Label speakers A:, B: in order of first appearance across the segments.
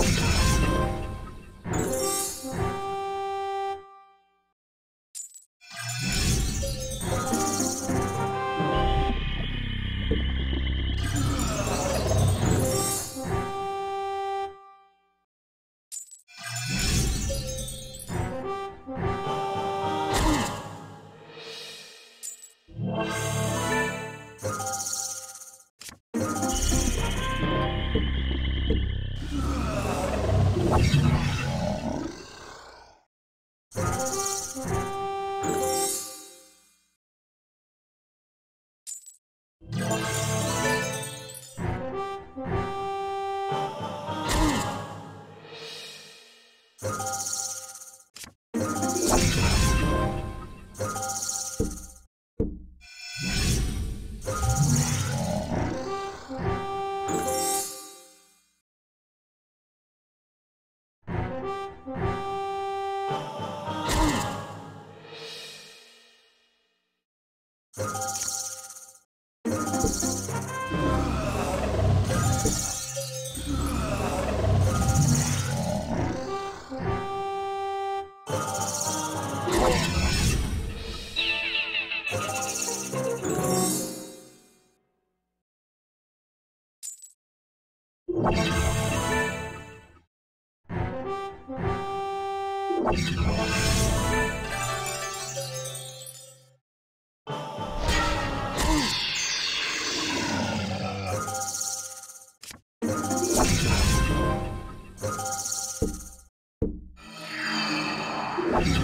A: Thank you. you you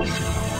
A: Yeah.